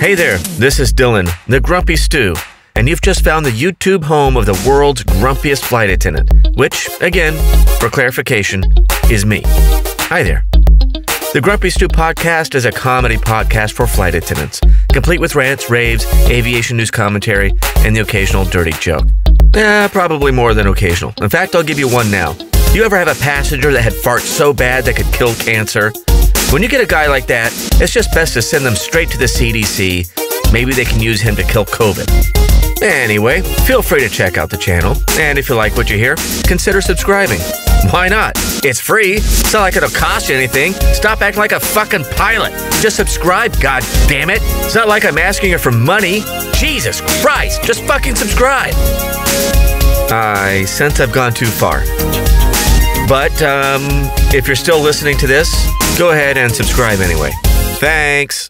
Hey there, this is Dylan, the Grumpy Stew, and you've just found the YouTube home of the world's grumpiest flight attendant, which, again, for clarification, is me. Hi there. The Grumpy Stew podcast is a comedy podcast for flight attendants, complete with rants, raves, aviation news commentary, and the occasional dirty joke. Eh, probably more than occasional. In fact, I'll give you one now. Do you ever have a passenger that had farts so bad that could kill cancer? When you get a guy like that, it's just best to send them straight to the CDC. Maybe they can use him to kill COVID. Anyway, feel free to check out the channel, and if you like what you hear, consider subscribing. Why not? It's free. It's not like it'll cost you anything. Stop acting like a fucking pilot. Just subscribe, god damn it. It's not like I'm asking you for money. Jesus Christ, just fucking subscribe. I sense I've gone too far. But um, if you're still listening to this, go ahead and subscribe anyway. Thanks.